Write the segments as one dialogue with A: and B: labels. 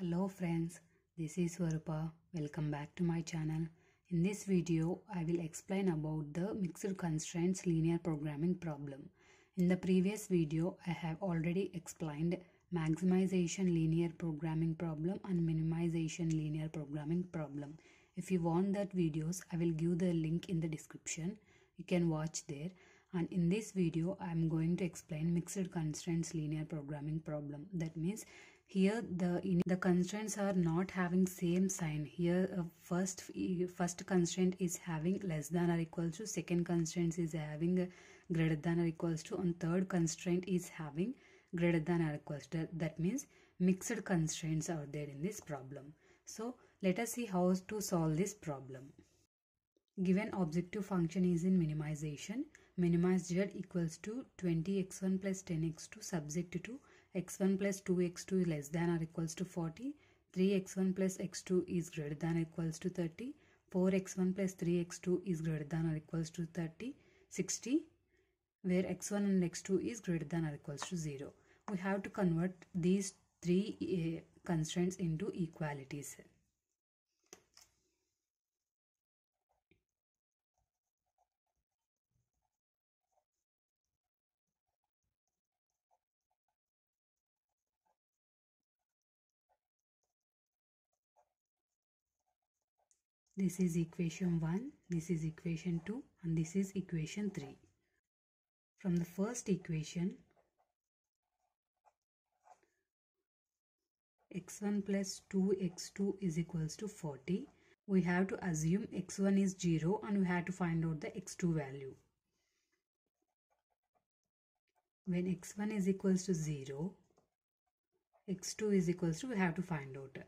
A: Hello friends, this is Swarupa. Welcome back to my channel. In this video, I will explain about the mixed constraints linear programming problem. In the previous video, I have already explained maximization linear programming problem and minimization linear programming problem. If you want that videos, I will give the link in the description. You can watch there. And in this video, I am going to explain mixed constraints linear programming problem. That means here the the constraints are not having same sign. Here uh, first first constraint is having less than or equal to second constraint is having greater than or equals to and third constraint is having greater than or equals to. That means mixed constraints are there in this problem. So let us see how to solve this problem. Given objective function is in minimization minimize z equals to 20x1 plus 10x2 subject to x1 plus 2x2 is less than or equals to 40 3x1 plus x2 is greater than or equals to 30 4x1 plus 3x2 is greater than or equals to 30 60 where x1 and x2 is greater than or equals to 0 we have to convert these three uh, constraints into equalities This is equation 1, this is equation 2 and this is equation 3. From the first equation, x1 plus 2x2 is equals to 40. We have to assume x1 is 0 and we have to find out the x2 value. When x1 is equals to 0, x2 is equals to we have to find out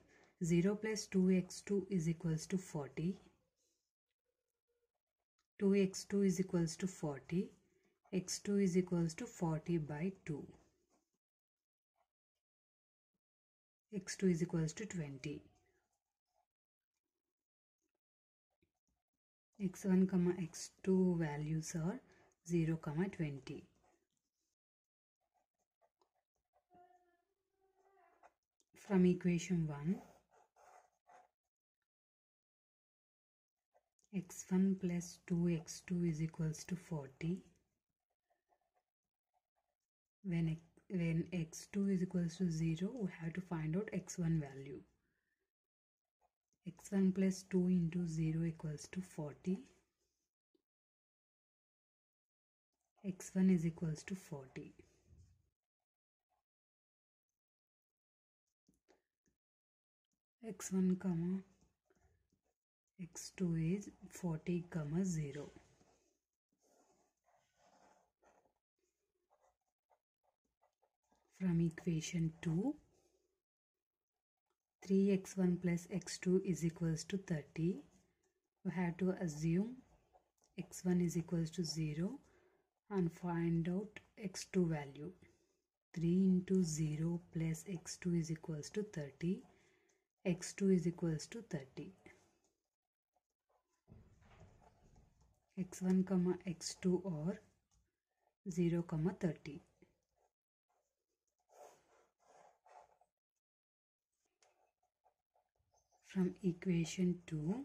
A: 0 plus 2x2 is equals to 40. 2x2 is equals to 40. x2 is equals to 40 by 2. x2 is equals to 20. x1 comma x2 values are 0 comma 20. From equation 1, x1 plus 2x2 is equals to 40 when when x2 is equals to 0 we have to find out x1 value. X1 plus 2 into 0 equals to 40 x1 is equals to 40 x1 comma x2 is 40 comma 0 from equation 2 3x1 plus x2 is equals to 30 we have to assume x1 is equals to 0 and find out x2 value. 3 into 0 plus x2 is equals to 30 x2 is equals to 30 x1 comma x2 or 0 comma 30 from equation 2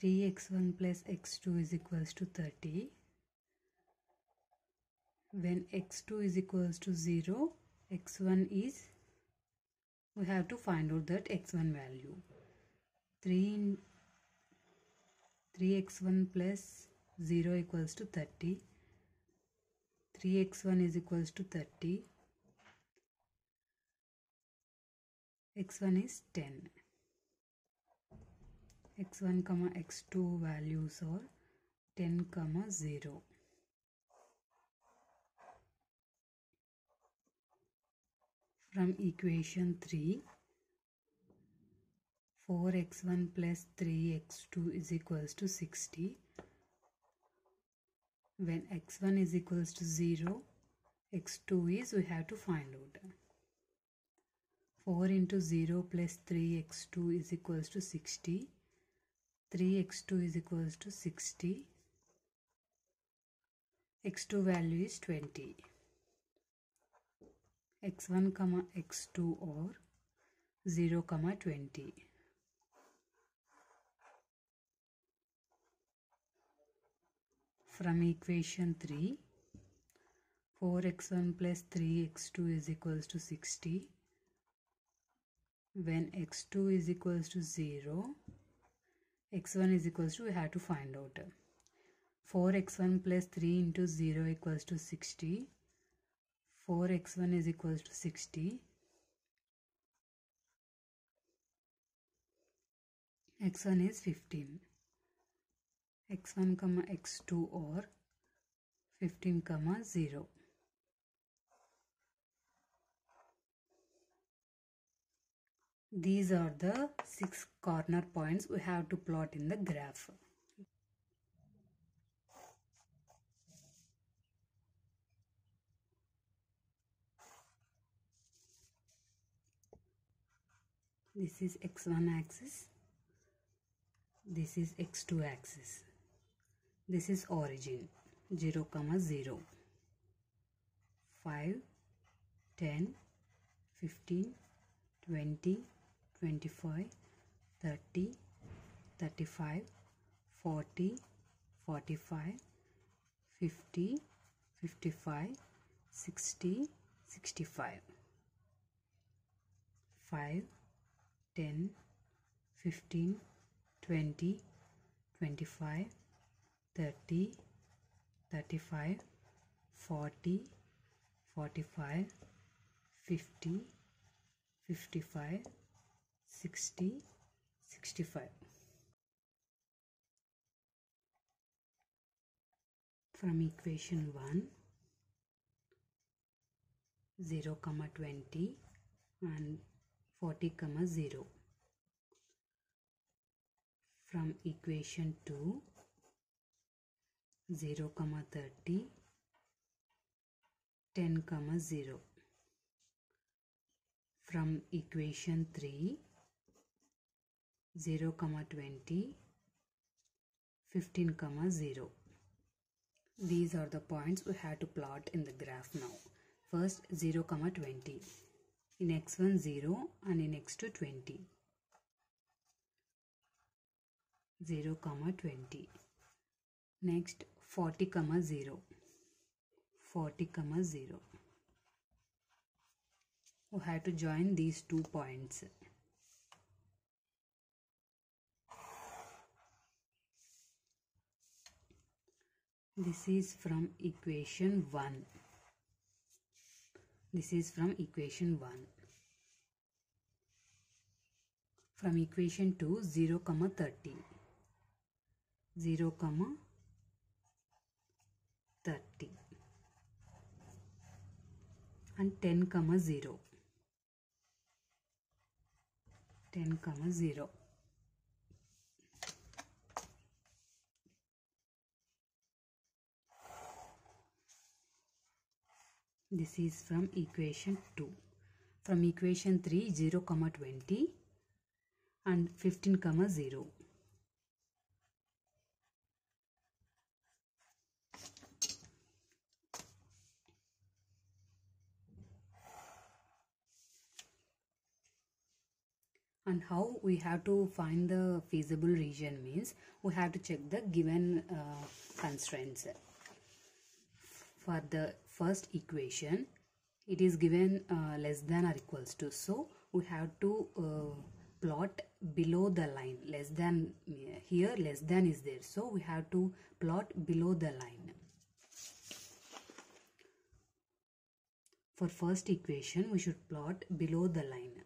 A: 3x1 plus x2 is equals to 30 when x2 is equals to 0 x1 is we have to find out that x1 value. 3 3x1 plus 0 equals to 30 3x1 is equals to 30 x1 is 10 x1 comma x2 values are 10 comma 0 from equation 3 4x1 plus 3x2 is equals to 60 when x1 is equals to 0 x2 is we have to find out. 4 into 0 plus 3x2 is equals to 60 3x2 is equals to 60 x2 value is 20 x1 comma x2 or 0 comma 20 from equation 3 4x1 plus 3x2 is equals to 60 when x2 is equals to 0 x1 is equals to we have to find out. 4x1 plus 3 into 0 equals to 60 4x1 is equals to 60 x1 is 15 x1 comma x2 or 15 comma 0 these are the six corner points we have to plot in the graph. This is x1 axis. This is x2 axis this is origin. 0 comma 0 5 10 15 20 25 30 35 40 45 50 55 60 65 5 10 15 20 25 30 35 40 45 50 55 60 65 from equation 1 0 comma 20 and 40 comma 0 from equation 2 0 comma 30 10 comma 0 from equation 3 0 comma 20 15 comma 0 these are the points we have to plot in the graph now. First 0 comma 20 in x1 0 and in x2 20 0 comma 20 next 40 comma 0 40 comma 0 we have to join these two points. This is from equation 1 this is from equation 1 from equation 2 0 comma 30 0 comma 30 and 10 comma 0 10 comma 0 this is from equation 2 from equation 3 0 comma 20 and 15 comma 0 and how we have to find the feasible region means we have to check the given uh, constraints. For the first equation it is given uh, less than or equals to. So we have to uh, plot below the line. Less than here less than is there. So we have to plot below the line. For first equation we should plot below the line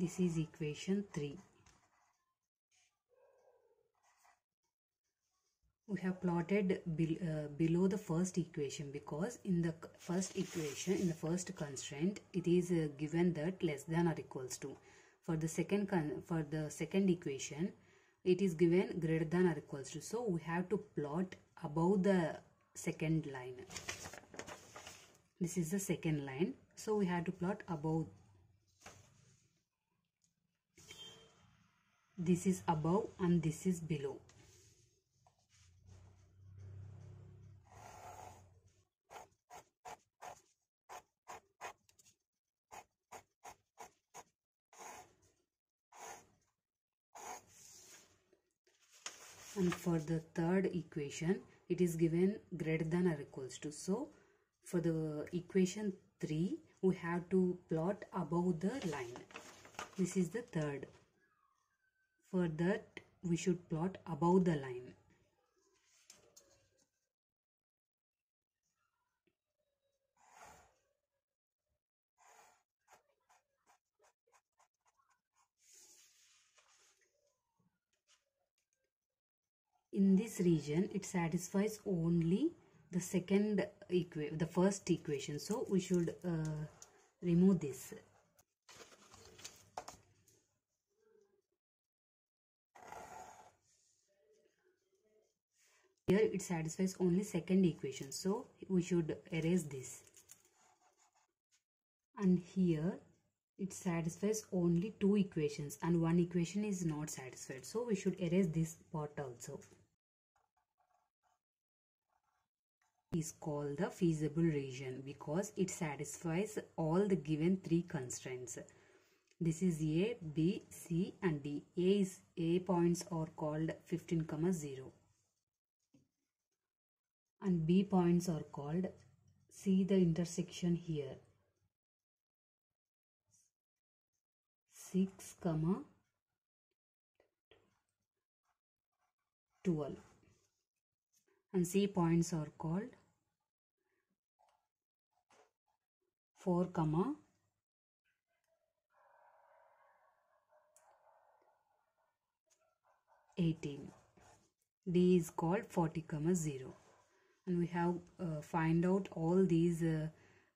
A: This is equation 3. We have plotted be, uh, below the first equation because in the first equation, in the first constraint, it is uh, given that less than or equals to. For the second for the second equation, it is given greater than or equals to. So we have to plot above the second line. this is the second line so we have to plot above this is above and this is below. And for the third equation it is given greater than or equals to. So for the equation 3 we have to plot above the line. This is the third for that we should plot above the line. In this region it satisfies only the second equation the first equation. So we should uh, remove this here it satisfies only second equation. So we should erase this. And here it satisfies only two equations. And one equation is not satisfied. So we should erase this part also. Is called the feasible region because it satisfies all the given three constraints. This is a b c and d. A is a points are called 15 comma 0 and b points are called. See the intersection here. 6 comma 12 and c points are called 4 comma 18 d is called 40 comma 0 and we have uh, find out all these uh,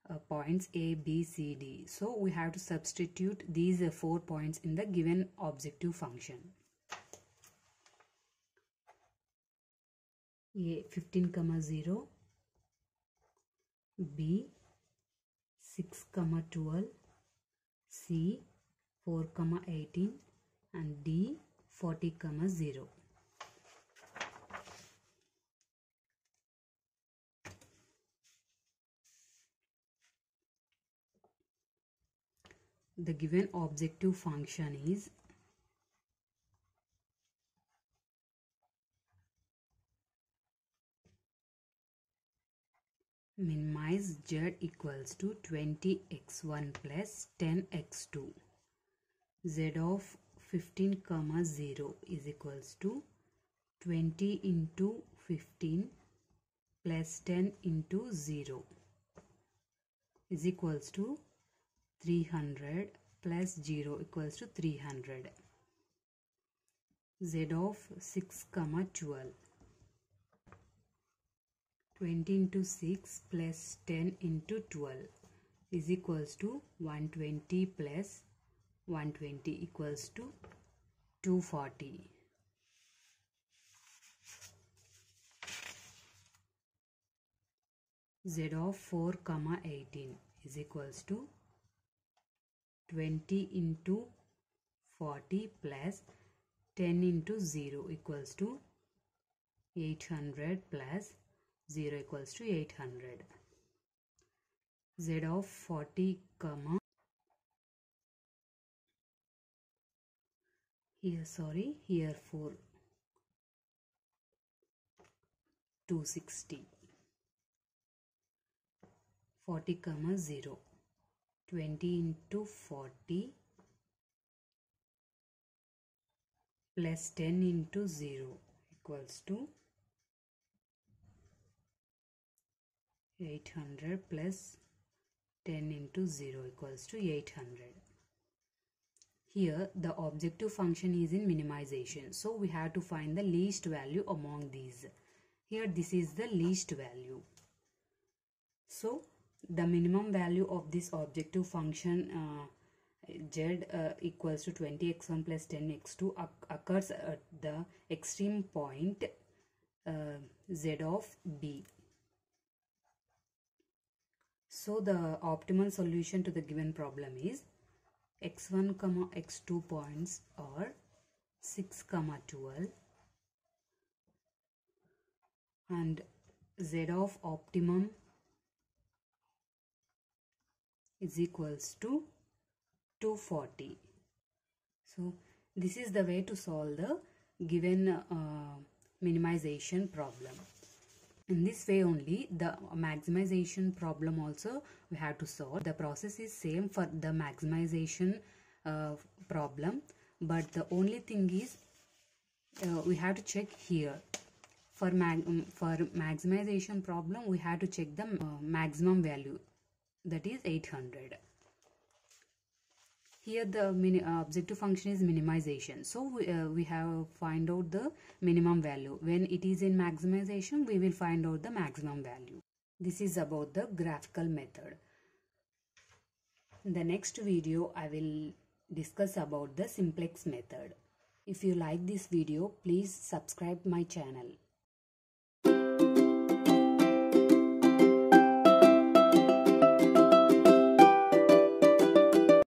A: uh, points a b c d. So we have to substitute these uh, four points in the given objective function. A 15 comma 0 b 6 comma 12 c 4 comma 18 and d 40 comma 0 the given objective function is minimize z equals to 20x1 plus 10x2 z of 15 comma 0 is equals to 20 into 15 plus 10 into 0 is equals to 300 plus 0 equals to 300 z of 6 comma 12 20 into 6 plus 10 into 12 is equals to 120 plus 120 equals to 240 z of 4 comma 18 is equals to 20 into 40 plus 10 into 0 equals to 800 plus 0 equals to 800 z of 40 comma here sorry here for 260 40 comma 0 20 into 40 plus 10 into 0 equals to 800 plus 10 into 0 equals to 800 here the objective function is in minimization. So we have to find the least value among these. Here this is the least value. So the minimum value of this objective function uh, z uh, equals to 20x1 plus 10x2 occurs at the extreme point uh, z of b. So the optimal solution to the given problem is x1 comma x2 points are 6 comma 12 and z of optimum is equals to 240 so this is the way to solve the given uh, minimization problem. In this way only the maximization problem also we have to solve. The process is same for the maximization uh, problem but the only thing is uh, we have to check here. For mag for maximization problem we have to check the uh, maximum value that is 800 here the mini, uh, objective function is minimization. So we, uh, we have find out the minimum value. When it is in maximization we will find out the maximum value. This is about the graphical method. In the next video i will discuss about the simplex method. If you like this video please subscribe my channel